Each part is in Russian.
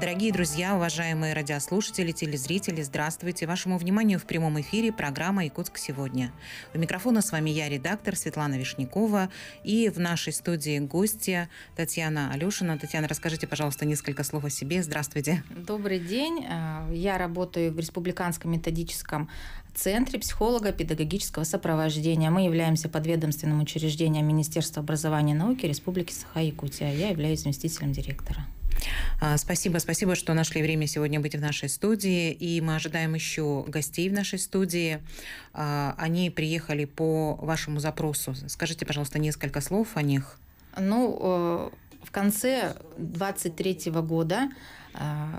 Дорогие друзья, уважаемые радиослушатели, телезрители, здравствуйте. Вашему вниманию в прямом эфире программа «Якутск сегодня». У микрофона с вами я, редактор Светлана Вишнякова, и в нашей студии гостья Татьяна Алешина. Татьяна, расскажите, пожалуйста, несколько слов о себе. Здравствуйте. Добрый день. Э, я работаю в Республиканском методическом центре психолого-педагогического сопровождения. Мы являемся подведомственным учреждением Министерства образования и науки Республики Саха-Якутия. Я являюсь заместителем директора. А, спасибо, спасибо, что нашли время сегодня быть в нашей студии. И мы ожидаем еще гостей в нашей студии. А, они приехали по вашему запросу. Скажите, пожалуйста, несколько слов о них. Ну, э, в конце 23 года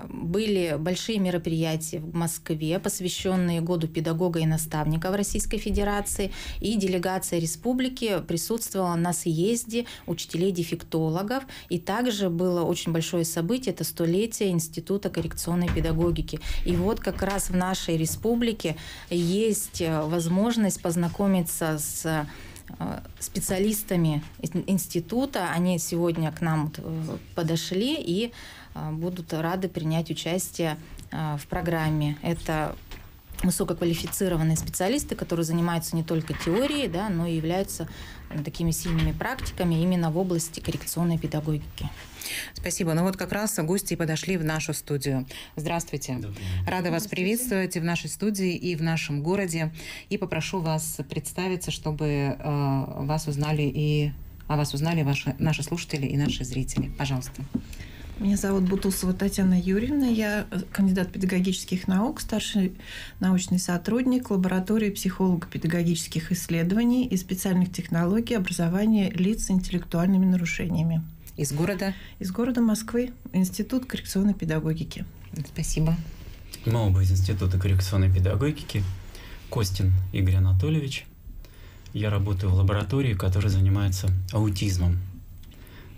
были большие мероприятия в Москве, посвященные году педагога и наставника в Российской Федерации, и делегация республики присутствовала на съезде учителей-дефектологов, и также было очень большое событие, это столетие Института коррекционной педагогики. И вот как раз в нашей республике есть э, возможность познакомиться с специалистами института. Они сегодня к нам э, подошли и а, будут рады принять участие в программе. Это высококвалифицированные специалисты, которые занимаются не только теорией, да, но и являются э, такими сильными практиками именно в области коррекционной педагогики. Спасибо. Ну вот как раз гости подошли в нашу студию. Здравствуйте. Рада вас приветствовать и в нашей студии, и в нашем городе. И попрошу вас представиться, чтобы э, вас узнали и о вас узнали ваши, наши слушатели и наши зрители. Пожалуйста. Меня зовут Бутусова Татьяна Юрьевна. Я кандидат педагогических наук, старший научный сотрудник лаборатории психолого-педагогических исследований и специальных технологий образования лиц с интеллектуальными нарушениями. Из города? Из города Москвы. Институт коррекционной педагогики. Спасибо. Мы оба из Института коррекционной педагогики. Костин Игорь Анатольевич. Я работаю в лаборатории, которая занимается аутизмом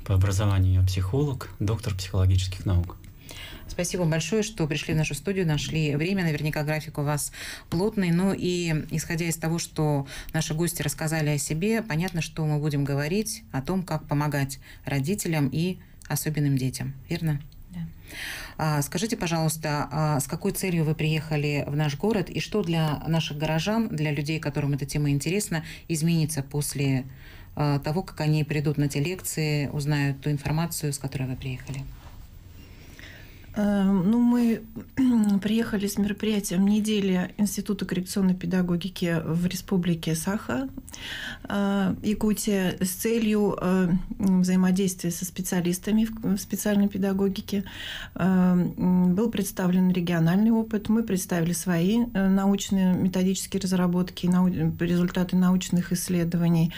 по образованию я психолог, доктор психологических наук. Спасибо большое, что пришли в нашу студию, нашли время. Наверняка график у вас плотный. Ну и исходя из того, что наши гости рассказали о себе, понятно, что мы будем говорить о том, как помогать родителям и особенным детям. Верно? Да. А, скажите, пожалуйста, а с какой целью вы приехали в наш город и что для наших горожан, для людей, которым эта тема интересна, изменится после того, как они придут на те лекции, узнают ту информацию, с которой вы приехали? Эм, ну, мы приехали с мероприятием недели Института коррекционной педагогики в Республике Саха, э, Якутия, с целью э, взаимодействия со специалистами в специальной педагогике. Был представлен региональный опыт, мы представили свои э, научные методические разработки, результаты научных исследований.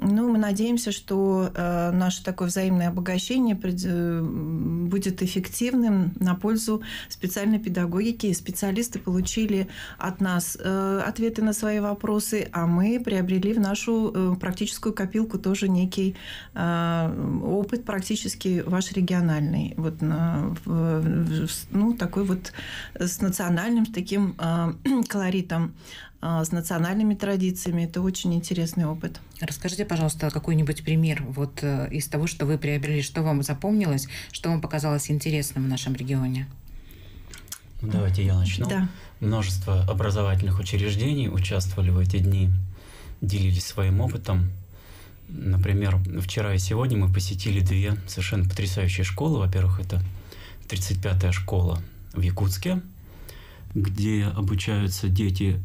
Ну, мы надеемся, что э, наше такое взаимное обогащение э, будет эффективным на пользу специальной педагогики. Специалисты получили от нас э, ответы на свои вопросы, а мы приобрели в нашу э, практическую копилку тоже некий э, опыт практически ваш региональный. Вот на, в, ну, такой вот с национальным, таким э, колоритом. А, с национальными традициями. Это очень интересный опыт. Расскажите, пожалуйста, какой-нибудь пример вот э, из того, что вы приобрели, что вам запомнилось, что вам показалось интересным в нашем регионе? Ну, давайте я начну. Да. Множество образовательных учреждений участвовали в эти дни, делились своим опытом. Например, вчера и сегодня мы посетили две совершенно потрясающие школы. Во-первых, это 35-я школа в Якутске, где обучаются дети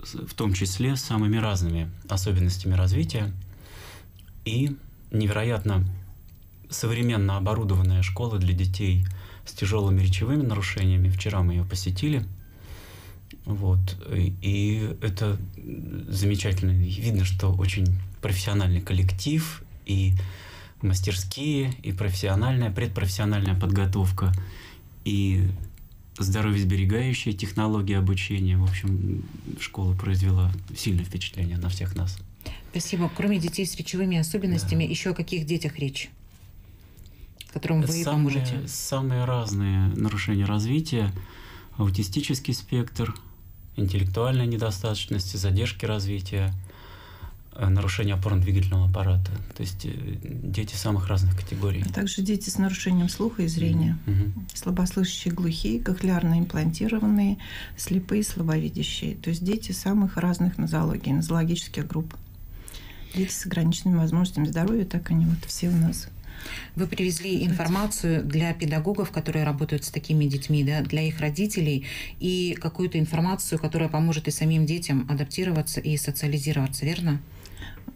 в том числе с самыми разными особенностями развития. И невероятно современно оборудованная школа для детей с тяжелыми речевыми нарушениями. Вчера мы ее посетили. Вот. И это замечательно. Видно, что очень профессиональный коллектив и мастерские, и профессиональная, предпрофессиональная подготовка, и здоровье сберегающие технологии обучения. В общем, школа произвела сильное впечатление на всех нас. Спасибо. Кроме детей с речевыми особенностями, да. еще о каких детях речь? Которым вы самые, поможете? Самые разные нарушения развития, аутистический спектр, интеллектуальная недостаточность, задержки развития, нарушение опорно-двигательного аппарата. То есть э, дети самых разных категорий. А также дети с нарушением слуха и зрения. Mm-hmm. Слабослышащие, глухие, кохлеарно имплантированные, слепые, слабовидящие. То есть дети самых разных нозологий, нозологических групп. Дети с ограниченными возможностями здоровья, так они вот все у нас вы привезли информацию для педагогов, которые работают с такими детьми, да, для их родителей, и какую-то информацию, которая поможет и самим детям адаптироваться и социализироваться, верно?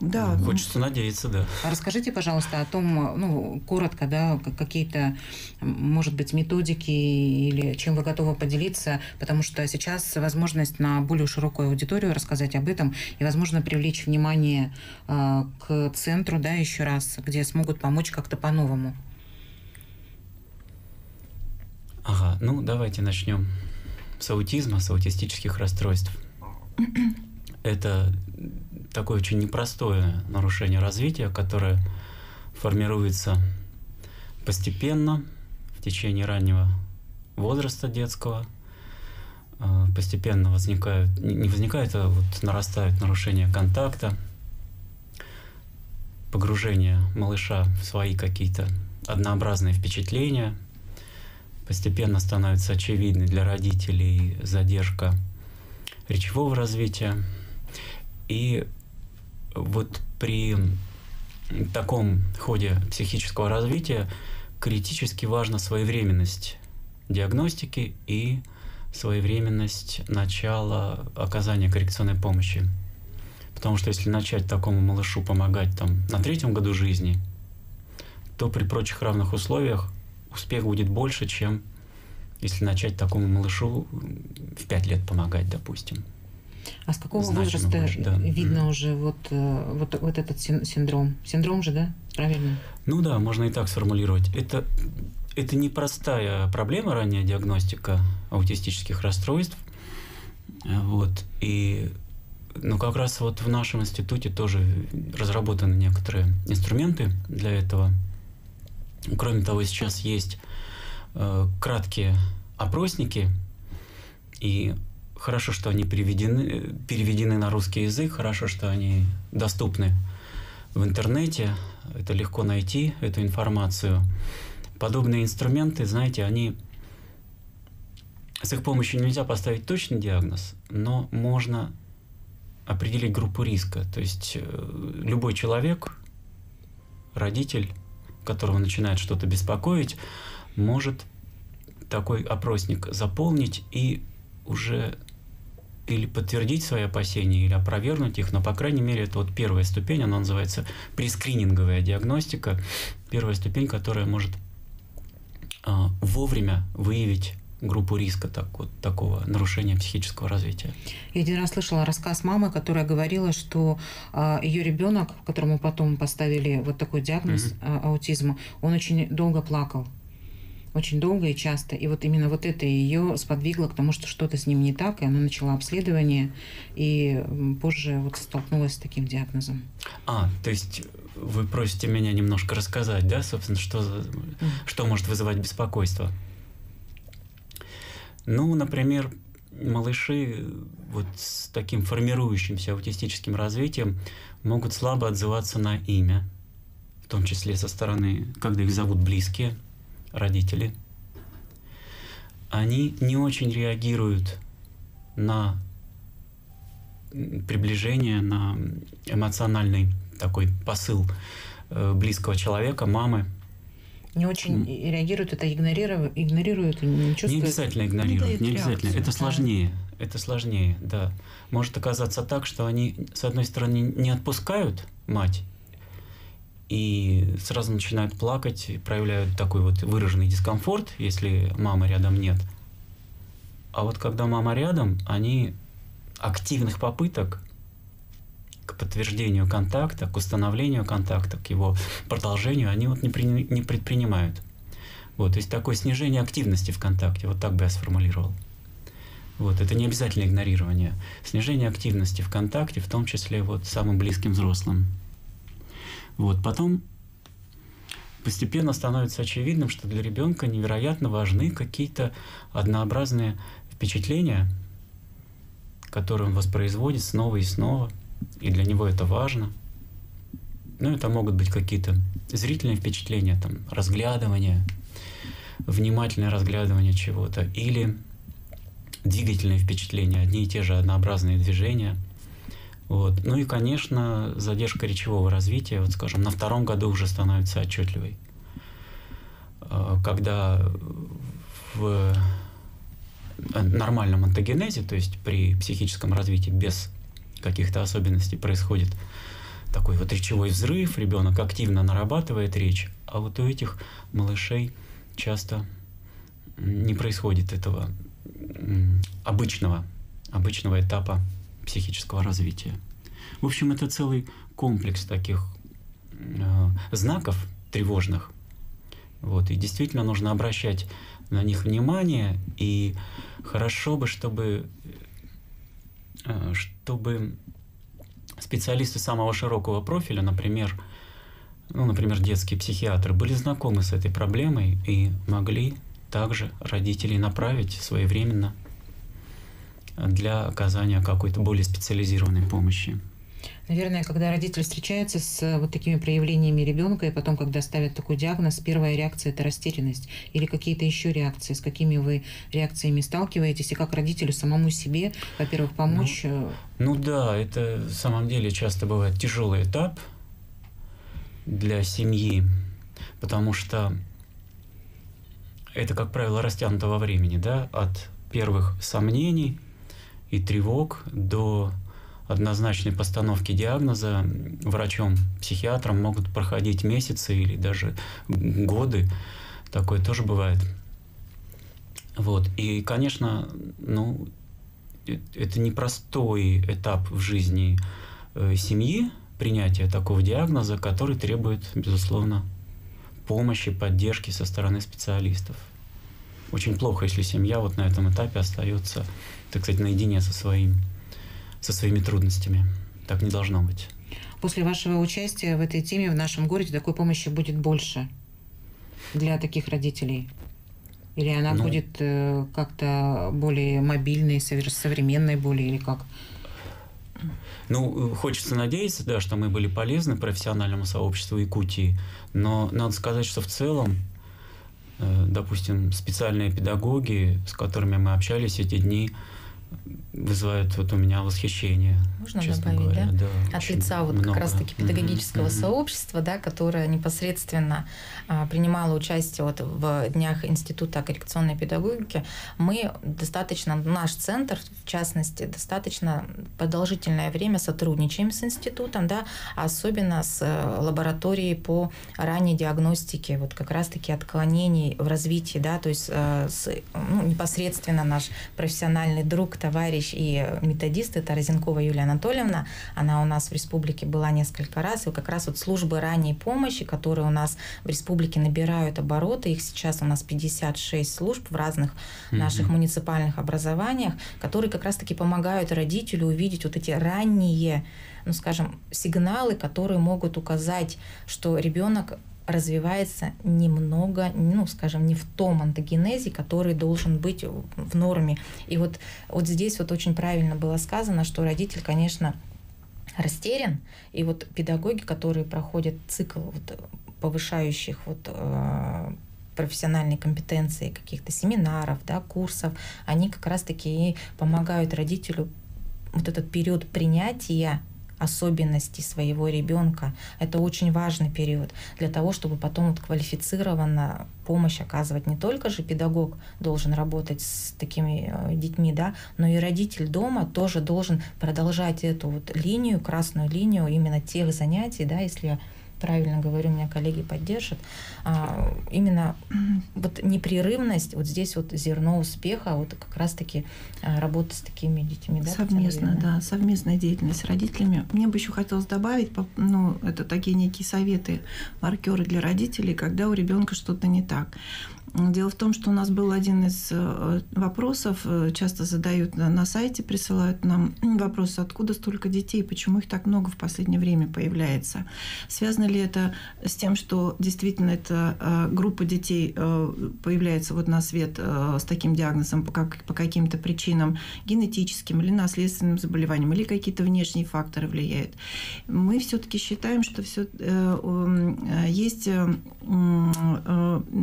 Да. Хочется надеяться, да. А расскажите, пожалуйста, о том, ну, коротко, да, какие-то, может быть, методики или чем вы готовы поделиться, потому что сейчас возможность на более широкую аудиторию рассказать об этом и, возможно, привлечь внимание э, к центру, да, еще раз, где смогут помочь как-то по-новому. Ага, ну давайте начнем с аутизма, с аутистических расстройств. Это такое очень непростое нарушение развития, которое формируется постепенно в течение раннего возраста детского. А, постепенно возникают, не возникают, а вот нарастают нарушения контакта, погружение малыша в свои какие-то однообразные впечатления. Постепенно становится очевидной для родителей задержка речевого развития. И вот при таком ходе психического развития критически важна своевременность диагностики и своевременность начала оказания коррекционной помощи. Потому что если начать такому малышу помогать там на третьем году жизни, то при прочих равных условиях успех будет больше, чем если начать такому малышу в пять лет помогать, допустим. А с какого возраста больше, да. видно mm-hmm. уже вот, э, вот, вот этот синдром? Синдром же, да? Правильно? Ну да, можно и так сформулировать. Это, это непростая проблема, ранняя диагностика аутистических расстройств. Вот. И ну, как раз вот в нашем институте тоже разработаны некоторые инструменты для этого. Кроме того, сейчас есть э, краткие опросники, и Хорошо, что они переведены, переведены на русский язык, хорошо, что они доступны в интернете, это легко найти, эту информацию. Подобные инструменты, знаете, они... С их помощью нельзя поставить точный диагноз, но можно определить группу риска. То есть э, любой человек, родитель, которого начинает что-то беспокоить, может такой опросник заполнить и уже или подтвердить свои опасения, или опровергнуть их, но, по крайней мере, это вот первая ступень, она называется прескрининговая диагностика, первая ступень, которая может а, вовремя выявить группу риска так, вот, такого нарушения психического развития. Я один раз слышала рассказ мамы, которая говорила, что а, ее ребенок, которому потом поставили вот такой диагноз mm-hmm. а, аутизма, он очень долго плакал очень долго и часто. И вот именно вот это ее сподвигло к тому, что что-то с ним не так, и она начала обследование, и позже вот столкнулась с таким диагнозом. А, то есть вы просите меня немножко рассказать, да, собственно, что, что может вызывать беспокойство? Ну, например, малыши вот с таким формирующимся аутистическим развитием могут слабо отзываться на имя, в том числе со стороны, когда их зовут близкие – родители, они не очень реагируют на приближение, на эмоциональный такой посыл э, близкого человека, мамы. Не очень реагируют, это игнорируют, игнорируют, не чувствуют. Не обязательно игнорируют, не обязательно. Реакцию, это да. сложнее, это сложнее, да. Может оказаться так, что они, с одной стороны, не отпускают мать, и сразу начинают плакать, проявляют такой вот выраженный дискомфорт, если мамы рядом нет. А вот когда мама рядом, они активных попыток к подтверждению контакта, к установлению контакта, к его продолжению, они вот не, при, не предпринимают. Вот, то есть такое снижение активности в контакте, вот так бы я сформулировал. Вот, это не обязательно игнорирование. Снижение активности в контакте, в том числе вот самым близким взрослым. Вот. Потом постепенно становится очевидным, что для ребенка невероятно важны какие-то однообразные впечатления, которые он воспроизводит снова и снова. и для него это важно. Ну, это могут быть какие-то зрительные впечатления, там, разглядывание, внимательное разглядывание чего-то, или двигательные впечатления, одни и те же однообразные движения. Вот. Ну и, конечно, задержка речевого развития, вот скажем, на втором году уже становится отчетливой. А, когда в нормальном антогенезе, то есть при психическом развитии без каких-то особенностей происходит такой вот речевой взрыв, ребенок активно нарабатывает речь, а вот у этих малышей часто не происходит этого обычного, обычного этапа психического развития. В общем, это целый комплекс таких э, знаков тревожных. Вот, и действительно нужно обращать на них внимание, и хорошо бы, чтобы, э, чтобы специалисты самого широкого профиля, например, ну, например, детские психиатры, были знакомы с этой проблемой и могли также родителей направить своевременно для оказания какой-то более специализированной помощи. Наверное, когда родитель встречается с вот такими проявлениями ребенка, и потом, когда ставят такой диагноз, первая реакция – это растерянность. Или какие-то еще реакции, с какими вы реакциями сталкиваетесь, и как родителю самому себе, во-первых, помочь? Ну, э, ну да, это в самом деле часто бывает тяжелый этап для семьи, потому что это, как правило, растянуто во времени, да, от первых сомнений и тревог до однозначной постановки диагноза врачом, психиатром могут проходить месяцы или даже годы. Такое тоже бывает. Вот. И, конечно, ну, э, это непростой этап в жизни э, семьи, принятия такого диагноза, который требует, безусловно, помощи, поддержки со стороны специалистов. Очень плохо, если семья вот на этом этапе остается, так сказать, наедине со, своим, со своими трудностями. Так не должно быть. После вашего участия в этой теме в нашем городе такой помощи будет больше для таких родителей? Или она ну, будет э, как-то более мобильной, современной более, или как? Ну, хочется надеяться, да, что мы были полезны профессиональному сообществу Якутии, но надо сказать, что в целом, допустим, специальные педагоги, с которыми мы общались эти дни, вызывает вот у меня восхищение. Можно добавить, говоря. да? да От лица вот много. как раз-таки педагогического mm-hmm. сообщества, да, которое непосредственно а, принимало участие вот в днях Института коррекционной педагогики, мы достаточно, наш центр, в частности, достаточно продолжительное время сотрудничаем с институтом, да, особенно с э, лабораторией по ранней диагностике, вот как раз-таки отклонений в развитии, да, то есть э, с, ну, непосредственно наш профессиональный друг товарищ и методист, это Розенкова Юлия Анатольевна. Она у нас в республике была несколько раз. И как раз вот службы ранней помощи, которые у нас в республике набирают обороты, их сейчас у нас 56 служб в разных mm-hmm. наших муниципальных образованиях, которые как раз-таки помогают родителю увидеть вот эти ранние ну, скажем, сигналы, которые могут указать, что ребенок развивается немного, ну, скажем, не в том антогенезе, который должен быть в норме. И вот, вот здесь вот очень правильно было сказано, что родитель, конечно, растерян, и вот педагоги, которые проходят цикл вот повышающих вот э, профессиональной компетенции, каких-то семинаров, да, курсов, они как раз-таки помогают родителю вот этот период принятия особенностей своего ребенка. Это очень важный период для того, чтобы потом вот квалифицированно помощь оказывать. Не только же педагог должен работать с такими э, детьми, да, но и родитель дома тоже должен продолжать эту вот линию, красную линию именно тех занятий, да, если правильно говорю, меня коллеги поддержат, а, именно вот непрерывность, вот здесь вот зерно успеха, вот как раз-таки а, работа с такими детьми. Да, совместно, да, совместная деятельность с родителями. Мне бы еще хотелось добавить, ну, это такие некие советы, маркеры для родителей, когда у ребенка что-то не так. Дело в том, что у нас был один из э, вопросов, э, часто задают на сайте, присылают нам вопросы, откуда столько детей, почему их так много в последнее время появляется. Связано ли это с тем, что действительно эта э, группа детей э, появляется вот на свет э, с таким диагнозом по, как, по каким-то причинам генетическим или наследственным заболеваниям, или какие-то внешние факторы влияют. Мы все-таки считаем, что все, есть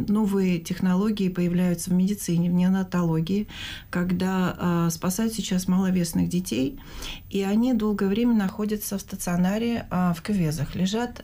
новые технологии появляются в медицине, в неонатологии, когда спасают сейчас маловесных детей, и они долгое время находятся в стационаре в кювезах, лежат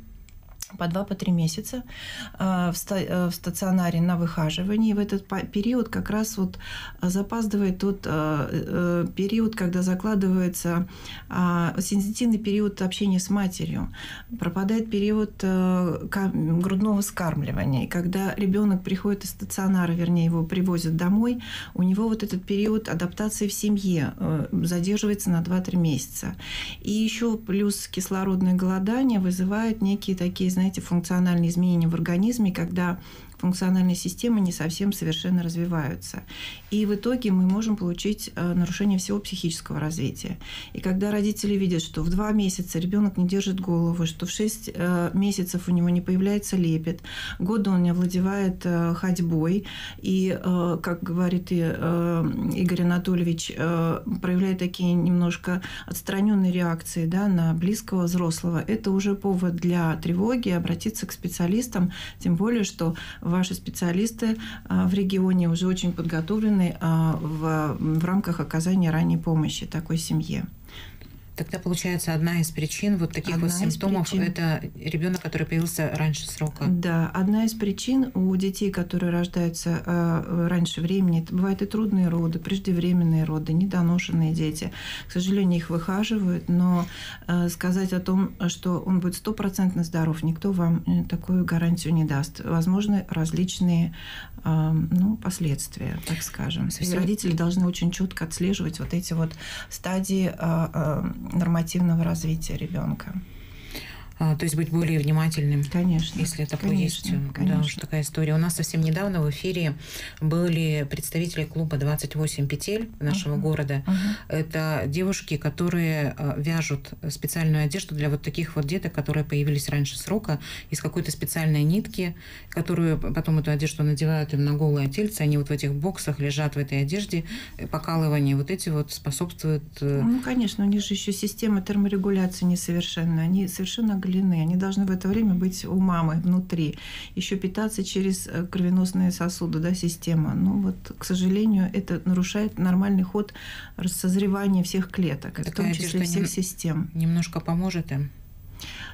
по два по три месяца э, э, в стационаре на выхаживании. В этот период как раз вот запаздывает тот э, период, когда закладывается а, сенситивный период общения с матерью. Пропадает период грудного скармливания. И когда ребенок приходит из стационара, вернее, его привозят домой, у него вот этот период адаптации в семье задерживается на 2-3 месяца. И еще плюс кислородное голодание вызывает некие такие, знаете, функциональные изменения в организме, когда функциональные системы не совсем совершенно развиваются. И в итоге мы можем получить э, нарушение всего психического развития. И когда родители видят, что в два месяца ребенок не держит голову, что в шесть э, месяцев у него не появляется лепет, года он не овладевает э, ходьбой, и, как говорит Игорь Анатольевич, проявляет такие немножко отстраненные реакции да, на близкого взрослого, это уже повод для тревоги обратиться к специалистам, тем более, что ваши специалисты а, в регионе уже очень подготовлены а, в, в рамках оказания ранней помощи такой семье. Тогда получается одна из причин вот таких одна вот симптомов это ребенок, который появился раньше срока. Да, одна из причин у детей, которые рождаются э, раньше времени, это бывают и трудные роды, преждевременные роды, недоношенные дети. К сожалению, их выхаживают, но э, сказать о том, что он будет стопроцентно здоров, никто вам э, такую гарантию не даст. Возможны различные э, ну, последствия, так скажем. И родители должны очень четко отслеживать вот эти вот стадии э, э, нормативного развития ребенка. А, то есть быть более внимательным. Конечно. Если такое конечно, есть. Конечно. Да, уж такая история. У нас совсем недавно в эфире были представители клуба 28 петель нашего uh-huh. города. Uh-huh. Это девушки, которые а, вяжут специальную одежду для вот таких вот деток, которые появились раньше срока, из какой-то специальной нитки, которую потом эту одежду надевают им на голое тельце. Они вот в этих боксах лежат в этой одежде. Покалывание вот эти вот способствуют... Э, ну, конечно, у них же еще система терморегуляции несовершенная. Они совершенно длины. Они должны в это время быть у мамы внутри, еще питаться через э, кровеносные сосуды, да, система. Но вот, к сожалению, это нарушает нормальный ход созревания всех клеток, Такая в том числе всех нем... систем. Немножко поможет им.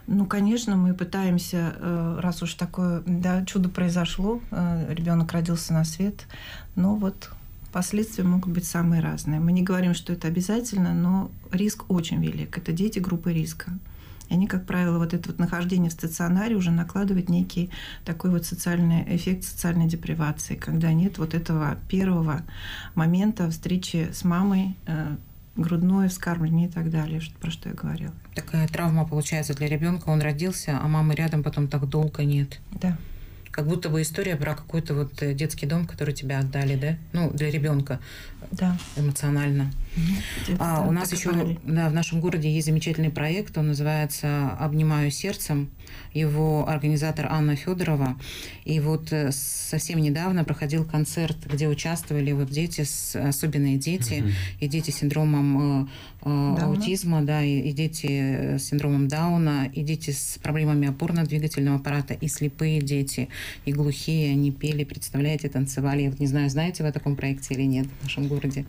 Ну, конечно, мы пытаемся, э, раз уж такое да, чудо произошло, э, ребенок родился на свет, но вот последствия могут быть самые разные. Мы не говорим, что это обязательно, но риск очень велик. Это дети группы риска. И они, как правило, вот это вот нахождение в стационаре уже накладывает некий такой вот социальный эффект социальной депривации, когда нет вот этого первого момента встречи с мамой, э, грудное вскармливание и так далее, про что я говорила. Такая травма получается для ребенка, он родился, а мамы рядом потом так долго нет. Да как будто бы история про какой-то вот э, детский дом, который тебя отдали, да? Ну, для ребенка. Да. Эмоционально. Угу. А, у нас еще да, в нашем городе есть замечательный проект, он называется «Обнимаю сердцем». Его организатор Анна Федорова. И вот э, совсем недавно проходил концерт, где участвовали вот дети, с, особенные дети, угу. и дети с синдромом э, э аутизма, да, и, и дети с синдромом Дауна, и дети с проблемами опорно-двигательного аппарата, и слепые дети, и глухие. Они пели, представляете, танцевали. Я вот не знаю, знаете вы о таком проекте или нет в нашем городе?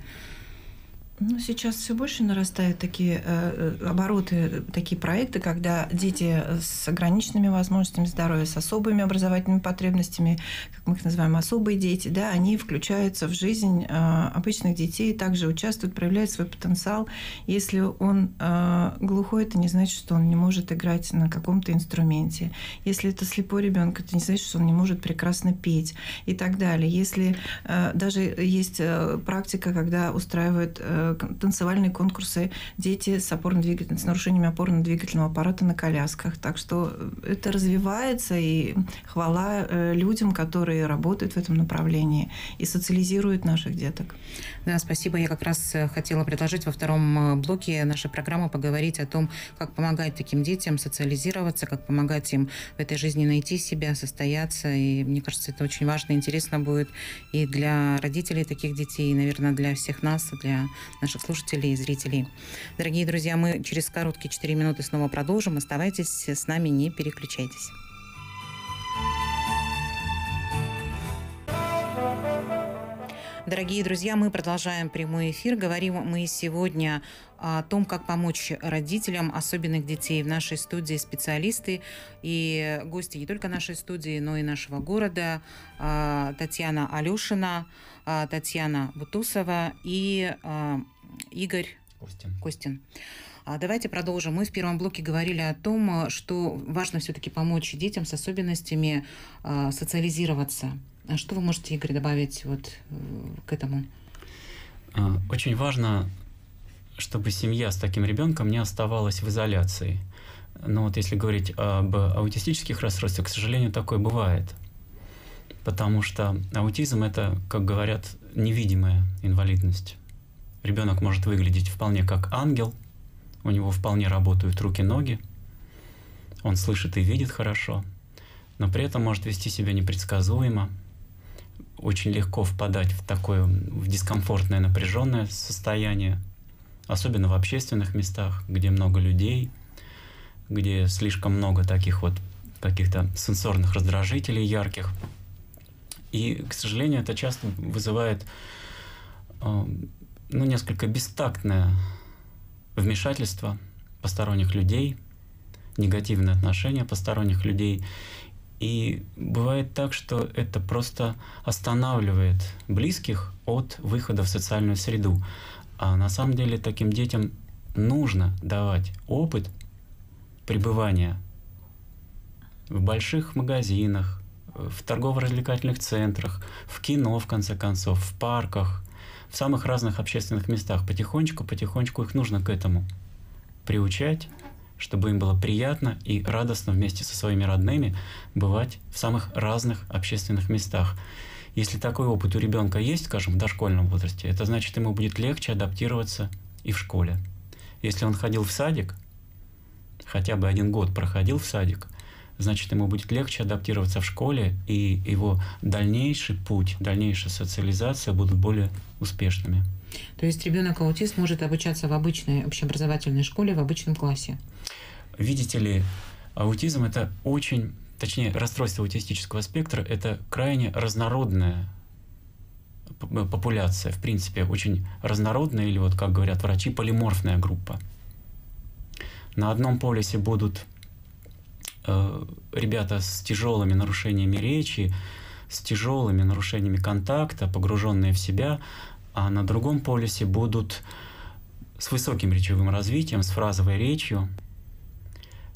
Ну, сейчас все больше нарастают такие э, э, обороты, такие проекты, когда дети с ограниченными возможностями здоровья, с особыми образовательными потребностями, как мы их называем, особые дети, да, они включаются в жизнь э, обычных детей, также участвуют, проявляют свой потенциал. Если он э, глухой, это не значит, что он не может играть на каком-то инструменте. Если это слепой ребенок, это не значит, что он не может прекрасно петь и так далее. Если э, даже есть э, практика, когда устраивают э, танцевальные конкурсы дети с, с нарушениями опорно-двигательного аппарата на колясках. Так что это развивается, и хвала людям, которые работают в этом направлении и социализируют наших деток. Да, спасибо. Я как раз хотела предложить во втором блоке нашей программы поговорить о том, как помогать таким детям социализироваться, как помогать им в этой жизни найти себя, состояться. И мне кажется, это очень важно и интересно будет и для родителей таких детей, и, наверное, для всех нас, для наших слушателей и зрителей. Дорогие друзья, мы через короткие 4 минуты снова продолжим. Оставайтесь с нами, не переключайтесь. Дорогие друзья, мы продолжаем прямой эфир. Говорим мы сегодня о том, как помочь родителям особенных детей. В нашей студии специалисты и гости не только нашей студии, но и нашего города. А, Татьяна Алешина, а, Татьяна Бутусова и а, Игорь Костин. Костин. Давайте продолжим. Мы в первом блоке говорили о том, что важно все-таки помочь детям с особенностями социализироваться. А что вы можете, Игорь, добавить вот э, к этому? Очень важно, чтобы семья с таким ребенком не оставалась в изоляции. Но вот если говорить об аутистических расстройствах, к сожалению, такое бывает. Потому что аутизм это, как говорят, невидимая инвалидность. Ребенок может выглядеть вполне как ангел, у него вполне работают руки-ноги, он слышит и видит хорошо, но при этом может вести себя непредсказуемо, очень легко впадать в такое в дискомфортное напряженное состояние, особенно в общественных местах, где много людей, где слишком много таких вот каких-то сенсорных раздражителей ярких. И, к сожалению, это часто вызывает э, ну, несколько бестактное вмешательство посторонних людей, негативное отношение посторонних людей. И бывает так, что это просто останавливает близких от выхода в социальную среду. А на самом деле таким детям нужно давать опыт пребывания в больших магазинах, в торгово-развлекательных центрах, в кино, в конце концов, в парках, в самых разных общественных местах. Потихонечку, потихонечку их нужно к этому приучать, чтобы им было приятно и радостно вместе со своими родными бывать в самых разных общественных местах. Если такой опыт у ребенка есть, скажем, в дошкольном возрасте, это значит, ему будет легче адаптироваться и в школе. Если он ходил в садик, хотя бы один год проходил в садик, значит, ему будет легче адаптироваться в школе, и его дальнейший путь, дальнейшая социализация будут более успешными. То есть ребенок-аутист может обучаться в обычной общеобразовательной школе, в обычном классе? Видите ли, аутизм это очень, точнее, расстройство аутистического спектра это крайне разнородная популяция, в принципе, очень разнородная, или вот, как говорят врачи, полиморфная группа. На одном полюсе будут э, ребята с тяжелыми нарушениями речи, с тяжелыми нарушениями контакта, погруженные в себя, а на другом полюсе будут с высоким речевым развитием, с фразовой речью,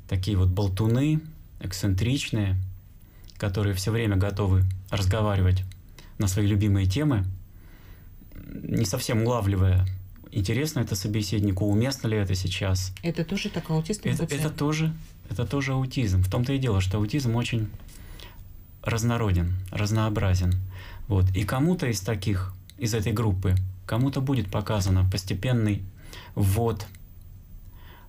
такие вот болтуны, эксцентричные, которые все время готовы разговаривать на свои любимые темы, не совсем улавливая, интересно это собеседнику, уместно ли это сейчас. Это тоже так аутизм? Это, это, тоже, это тоже аутизм. В том-то и дело, что аутизм очень разнороден, разнообразен. Вот. И кому-то из таких, из этой группы, кому-то будет показано постепенный ввод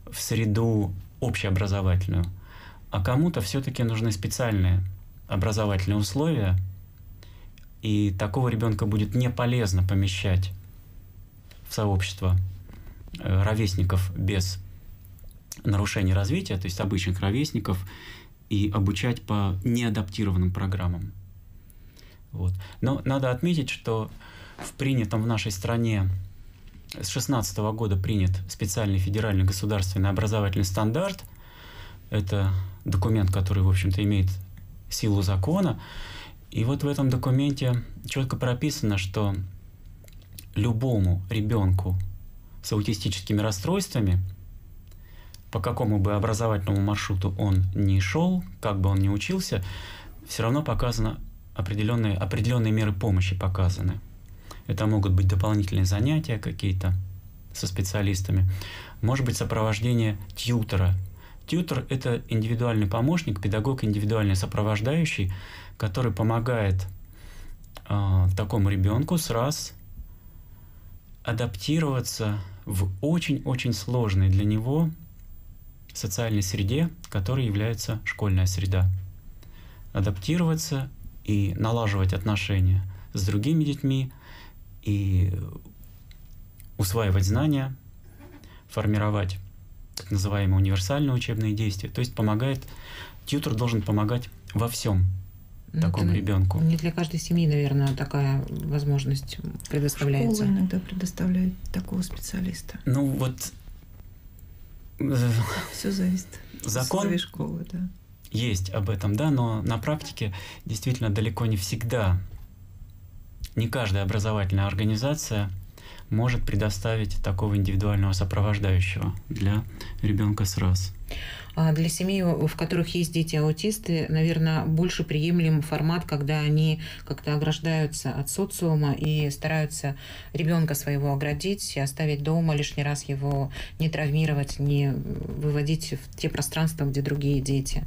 в среду общеобразовательную, а кому-то все-таки нужны специальные образовательные условия, и такого ребенка будет не полезно помещать в сообщество э, ровесников без нарушений развития, то есть обычных ровесников, и обучать по неадаптированным программам. Вот. Но надо отметить, что в принятом в нашей стране с 2016 года принят специальный федеральный государственный образовательный стандарт. Это документ, который, в общем-то, имеет силу закона. И вот в этом документе четко прописано, что любому ребенку с аутистическими расстройствами, по какому бы образовательному маршруту он ни шел, как бы он ни учился, все равно показано определенные, определенные меры помощи показаны. Это могут быть дополнительные занятия какие-то, со специалистами, может быть сопровождение тьютера. Тьютер – это индивидуальный помощник, педагог индивидуальный сопровождающий, который помогает э, такому ребенку с раз адаптироваться в очень-очень сложной для него социальной среде, которой является школьная среда. Адаптироваться и налаживать отношения с другими детьми и усваивать знания, формировать так называемые универсальные учебные действия. То есть помогает, тьютер должен помогать во всем ну, такому Это ребенку. Не для каждой семьи, наверное, такая возможность предоставляется. Школа иногда предоставляет такого специалиста. Ну вот. Э, Все зависит. Закон школы, да. Есть об этом, да, но на практике действительно далеко не всегда, не каждая образовательная организация может предоставить такого индивидуального сопровождающего для ребенка с раз. А для семей, в которых есть дети-аутисты, наверное, больше приемлем формат, когда они как-то ограждаются от социума и стараются ребенка своего оградить и оставить дома, лишний раз его не травмировать, не выводить в те пространства, где другие дети.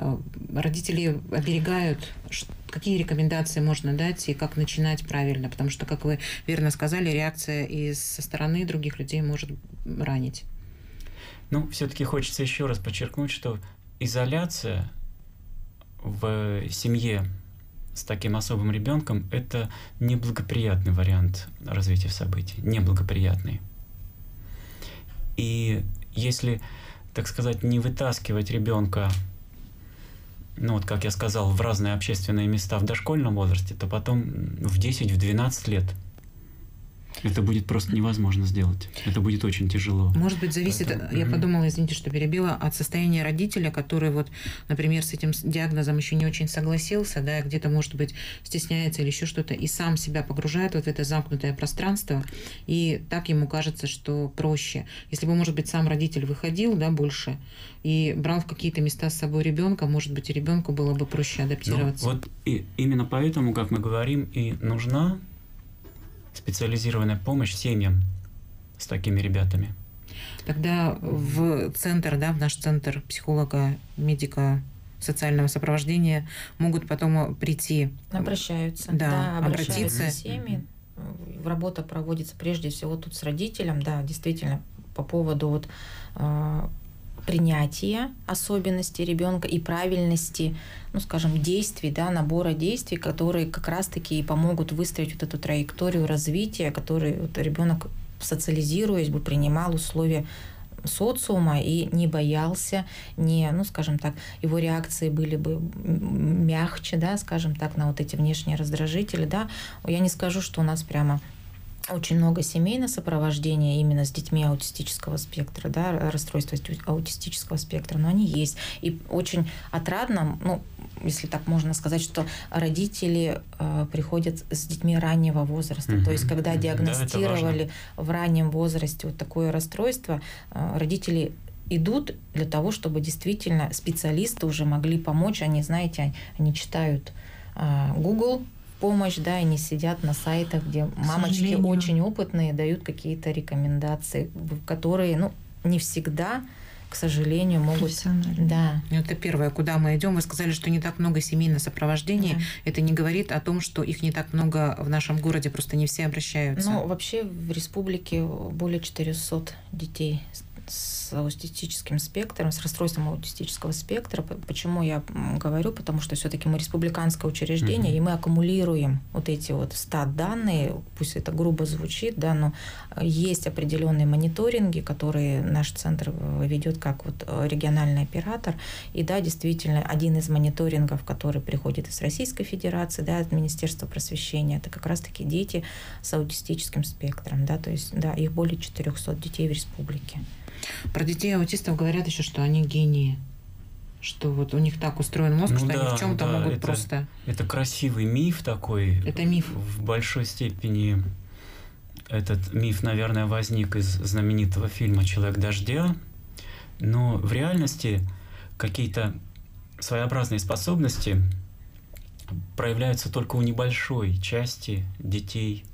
А родители оберегают, какие рекомендации можно дать и как начинать правильно, потому что, как вы верно сказали, реакция из со стороны других людей может ранить. Ну, все-таки хочется еще раз подчеркнуть, что изоляция в семье с таким особым ребенком это неблагоприятный вариант развития событий, неблагоприятный. И если, так сказать, не вытаскивать ребенка, ну вот как я сказал, в разные общественные места в дошкольном возрасте, то потом в 10-12 лет – это будет просто невозможно сделать. Это будет очень тяжело. Может быть, зависит, Поэтому... я подумала, извините, что перебила, от состояния родителя, который вот, например, с этим диагнозом еще не очень согласился, да, где-то, может быть, стесняется или еще что-то, и сам себя погружает вот в это замкнутое пространство, и так ему кажется, что проще. Если бы, может быть, сам родитель выходил, да, больше, и брал в какие-то места с собой ребенка, может быть, и ребенку было бы проще адаптироваться. Ну, вот и именно поэтому, как мы говорим, и нужна специализированная помощь семьям с такими ребятами. Тогда в центр, да, в наш центр психолога, медика, социального сопровождения могут потом прийти. Обращаются. Да, да обратиться. Обращаются семьи. Работа проводится прежде всего тут с родителем, да, действительно, по поводу вот а, принятия особенностей ребенка и правильности, ну, скажем, действий, да, набора действий, которые как раз-таки и помогут выстроить вот эту траекторию развития, который вот ребенок социализируясь бы принимал условия социума и не боялся, не, ну, скажем так, его реакции были бы мягче, да, скажем так, на вот эти внешние раздражители, да. Я не скажу, что у нас прямо очень много семейного сопровождения именно с детьми аутистического спектра, да, расстройства аутистического спектра, но они есть. И очень отрадно, ну, если так можно сказать, что родители э, приходят с детьми раннего возраста. Mm-hmm. То есть, когда диагностировали да, в раннем возрасте вот такое расстройство, э, родители идут для того, чтобы действительно специалисты уже могли помочь. Они, знаете, они читают э, Google, помощь, да, и не сидят на сайтах, где К мамочки сожалению. очень опытные дают какие-то рекомендации, которые, ну, не всегда к сожалению, могут... Да. Ну, это первое, куда мы идем. Вы сказали, что не так много семейного сопровождения. Да. Это не говорит о том, что их не так много в нашем городе, просто не все обращаются. Ну, вообще в республике более 400 детей с аутистическим спектром, с расстройством аутистического спектра. Почему я говорю? Потому что все-таки мы республиканское учреждение, mm-hmm. и мы аккумулируем вот эти вот стат данные, пусть это грубо звучит, да, но есть определенные мониторинги, которые наш центр э, ведет как вот э, региональный оператор. И да, действительно, один из мониторингов, который приходит из Российской Федерации, да, от Министерства просвещения, это как раз-таки дети с аутистическим спектром, да, то есть, да, их более 400 детей в республике. Про детей аутистов говорят еще, что они гении что вот у них так устроен мозг, ну, что да, они в чем-то да, могут это, просто. Это красивый миф такой. Это миф. В большой степени этот миф, наверное, возник из знаменитого фильма Человек дождя. Но в реальности какие-то своеобразные способности проявляются только у небольшой части детей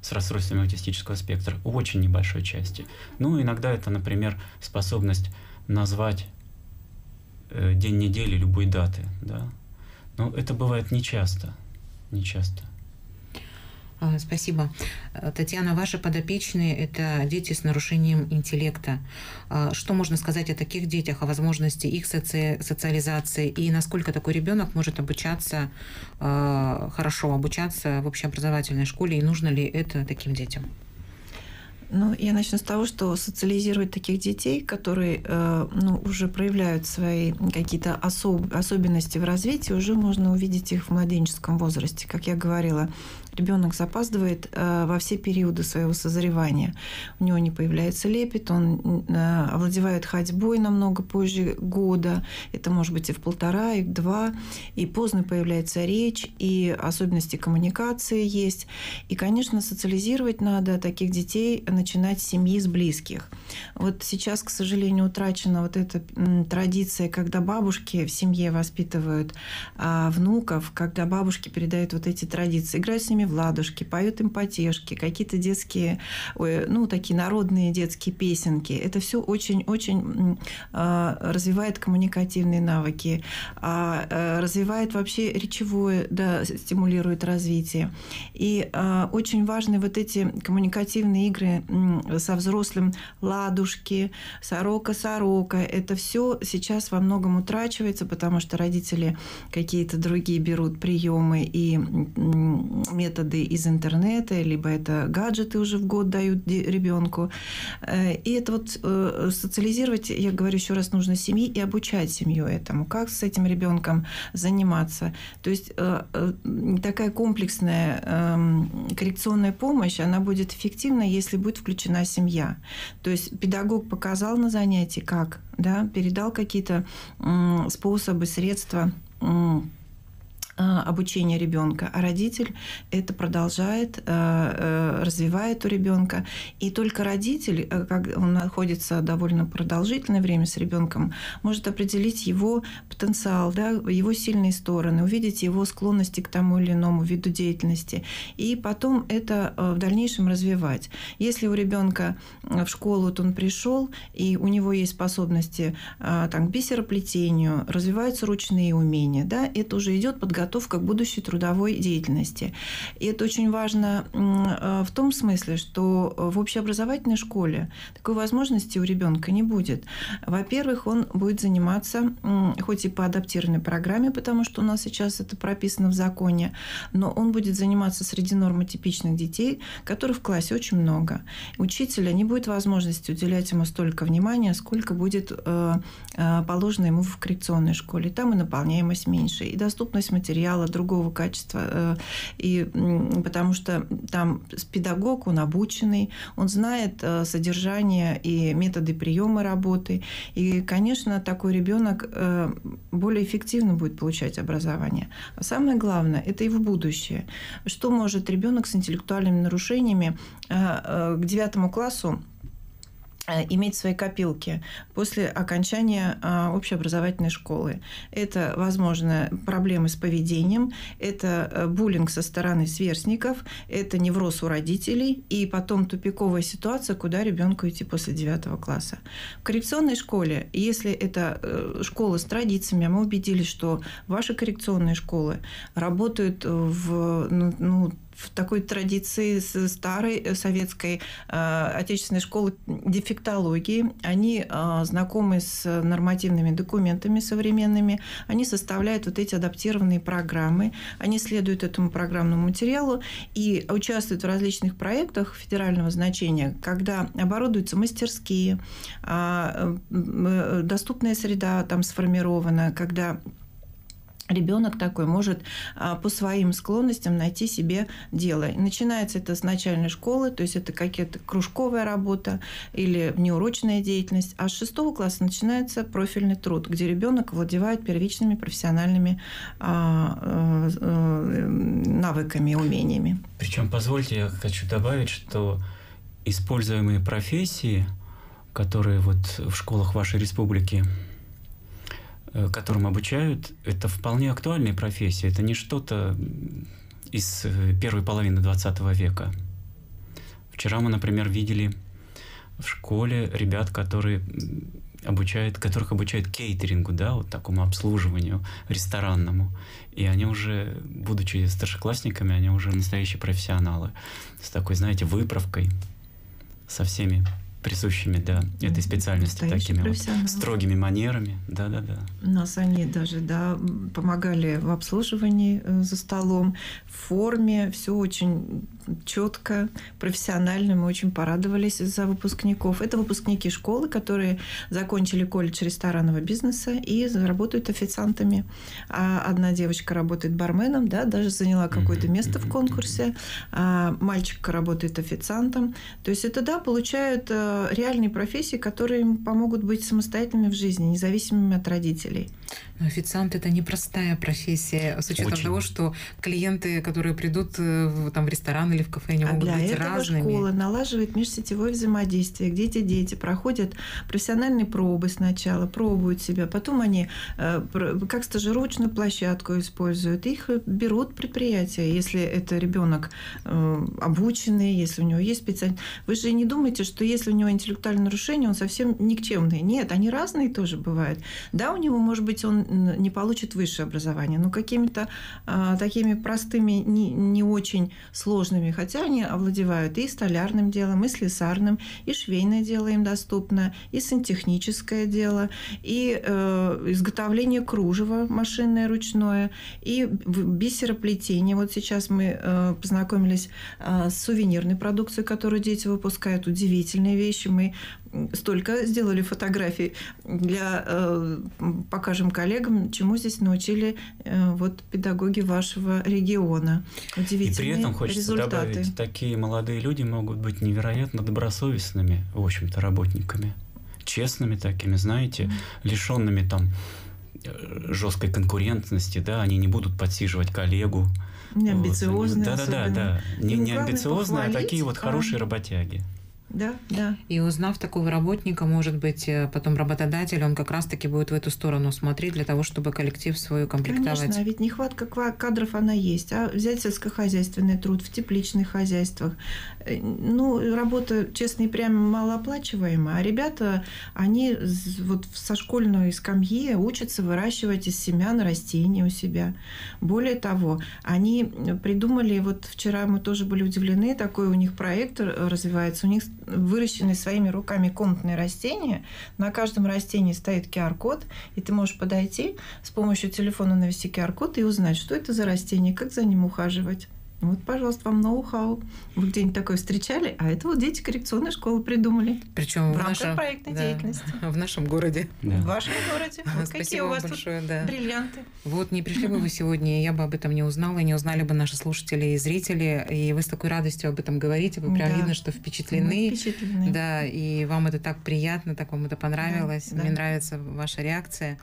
с расстройствами аутистического спектра, очень небольшой части. Ну, иногда это, например, способность назвать э, день недели любой даты, да. Но это бывает нечасто, нечасто. А, спасибо. Э, Татьяна, ваши подопечные – это дети с нарушением интеллекта. А, что можно сказать о таких детях, о возможности их соци... социализации и насколько такой ребенок может обучаться а, хорошо, обучаться в общеобразовательной школе и нужно ли это таким детям? Ну, я начну с того, что социализировать таких детей, которые э, ну, уже проявляют свои какие-то особ... особенности в развитии, уже можно увидеть их в младенческом возрасте. Как я говорила, ребенок запаздывает э, во все периоды своего созревания. У него не появляется лепет, он э, овладевает ходьбой намного позже года. Это может быть и в полтора, и в два. И поздно появляется речь, и особенности коммуникации есть. И, конечно, социализировать надо таких детей начинать с семьи, с близких. Вот сейчас, к сожалению, утрачена вот эта традиция, когда бабушки в семье воспитывают а, внуков, когда бабушки передают вот эти традиции, играют с ними ладушки, поют им потешки, какие-то детские, ну, такие народные детские песенки. Это все очень-очень а, развивает коммуникативные навыки, а, э, развивает вообще речевое, да, стимулирует развитие. И а, очень важны вот эти коммуникативные игры со взрослым ладушки, сорока-сорока. Это все сейчас во многом утрачивается, потому что родители какие-то другие берут приемы и методы методы из интернета, либо это гаджеты уже в год дают ребенку. Э, и это вот э, социализировать, я говорю еще раз, нужно семьи и обучать семью этому, как с этим ребенком заниматься. То есть э, такая комплексная эм, коррекционная помощь, она будет эффективна, если будет включена семья. То есть педагог показал на занятии, как, да, передал какие-то способы, средства, обучения ребенка, а родитель это продолжает, а, э, развивает у ребенка. И только родитель, э, как он находится довольно продолжительное время с ребенком, может определить его потенциал, да, его сильные стороны, увидеть его склонности к тому или иному виду деятельности. И потом это э, в дальнейшем развивать. Если у ребенка в школу вот он пришел, и у него есть способности там, к бисероплетению, развиваются ручные умения, да, это уже идет подготовка подготовка к будущей трудовой деятельности. И это очень важно э, в том смысле, что в общеобразовательной школе такой возможности у ребенка не будет. Во-первых, он будет заниматься, хоть и по адаптированной программе, потому что у нас сейчас это прописано в законе, но он будет заниматься среди нормотипичных детей, которых в классе очень много. Учителя не будет возможности уделять ему столько внимания, сколько будет э, э, положено ему в коррекционной школе. Там и наполняемость меньше, и доступность материала материала другого качества. Э, и потому что там педагог, он обученный, он знает э, содержание и методы приема работы. И, конечно, такой ребенок э, более эффективно будет получать образование. А самое главное – это его будущее. Что может ребенок с интеллектуальными нарушениями к девятому классу иметь свои копилки после окончания а, общеобразовательной школы. Это, возможно, проблемы с поведением, это э, буллинг со стороны сверстников, это невроз у родителей и потом тупиковая ситуация, куда ребенку идти после девятого класса. В коррекционной школе, если это э, школа с традициями, а мы убедились, что ваши коррекционные школы работают в ну, ну в такой традиции старой э, советской э, отечественной школы дефектологии. Они э, знакомы с нормативными документами современными, они составляют вот эти адаптированные программы, они следуют этому программному материалу и участвуют в различных проектах федерального значения, когда оборудуются мастерские, а, доступная среда там сформирована, когда ребенок такой может а, по своим склонностям найти себе дело. начинается это с начальной школы, то есть это какая-то кружковая работа или неурочная деятельность, а с шестого класса начинается профильный труд, где ребенок владевает первичными профессиональными а, а, навыками и умениями. Причем, позвольте, я хочу добавить, что используемые профессии, которые вот в школах вашей республики Э, которым обучают, это вполне актуальные профессии. Это не что-то из э, первой половины 20 века. Вчера мы, например, видели в школе ребят, которые обучают, которых обучают кейтерингу, да, вот такому обслуживанию ресторанному. И они уже, будучи старшеклассниками, они уже настоящие профессионалы. С такой, знаете, выправкой, со всеми присущими, да, этой специальности такими вот строгими манерами, да-да-да. Нас они даже, да, помогали в обслуживании э, за столом, в форме, все очень четко, профессионально. Мы очень порадовались за выпускников. Это выпускники школы, которые закончили колледж ресторанного бизнеса и работают официантами. А одна девочка работает барменом, да, даже заняла какое-то место в конкурсе. А мальчик работает официантом. То есть это, да, получают э, реальные профессии, которые им помогут быть самостоятельными в жизни, независимыми от родителей. Но официант это непростая профессия, с учетом Очень. того, что клиенты, которые придут э, в, там, в ресторан или в кафе, они а могут для быть этого разными. школа налаживает межсетевое взаимодействие, где эти дети проходят профессиональные пробы сначала, пробуют себя, потом они э, как стажировочную площадку используют, их берут предприятия, если это ребенок э, обученный, если у него есть специальность. Вы же не думаете, что если у него интеллектуальное нарушение, он совсем никчемный. Нет, они разные тоже бывают. Да, у него, может быть, он не получит высшее образование, но какими-то э, такими простыми, не, не очень сложными, хотя они овладевают и столярным делом, и слесарным, и швейное дело им доступно, и сантехническое дело, и э, изготовление кружева машинное, ручное, и бисероплетение. Вот сейчас мы э, познакомились э, с сувенирной продукцией, которую дети выпускают. Удивительные вещи. Мы столько сделали фотографий для э, покажем коллегам, чему здесь научили э, вот педагоги вашего региона. Удивительные И при этом хочется результаты. добавить, такие молодые люди могут быть невероятно добросовестными, в общем-то, работниками, честными такими, знаете, лишенными там э, жесткой конкурентности, да, они не будут подсиживать коллегу. Не амбициозные. Вот. Да, да, да, да. Не, не амбициозные, а такие вот хорошие а... работяги. Да, да. И узнав такого работника, может быть, э, потом работодатель, он как раз-таки будет в эту сторону смотреть для того, чтобы коллектив свою комплектовать. Конечно, ведь нехватка кадров она есть. А взять сельскохозяйственный труд в тепличных хозяйствах. Э, ну, работа, честно и прямо малооплачиваемая. А ребята, они вот со школьной скамьи учатся выращивать из семян растения у себя. Более того, они придумали, вот вчера мы тоже были удивлены, такой у них проект развивается, у них выращенные своими руками комнатные растения. На каждом растении стоит QR-код, и ты можешь подойти с помощью телефона навести QR-код и узнать, что это за растение, как за ним ухаживать. Вот, пожалуйста, вам ноу-хау. Вы где-нибудь такое встречали? А это вот дети коррекционной школы придумали. Причем в, в рамках проектной да, деятельности. В нашем городе. Да. В вашем городе. Вот Спасибо какие у вас большое, тут да. бриллианты. Вот не пришли бы вы сегодня, я бы об этом не узнала, и не узнали бы наши слушатели и зрители. И вы с такой радостью об этом говорите. Вы прям да. видно, что впечатлены. Мы впечатлены. Да, и вам это так приятно, так вам это понравилось. Да, Мне да. нравится ваша реакция.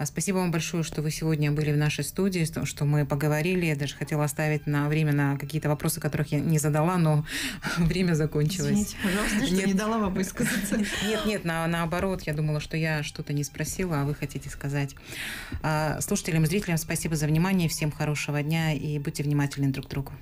А спасибо вам большое, что вы сегодня были в нашей студии, что мы поговорили. Я даже хотела оставить на время на какие-то вопросы, которых я не задала, но время закончилось. Извините, пожалуйста, что нет, не дала вам высказаться. Нет, нет, на, наоборот, я думала, что я что-то не спросила, а вы хотите сказать. А, слушателям, зрителям спасибо за внимание, всем хорошего дня и будьте внимательны друг к другу.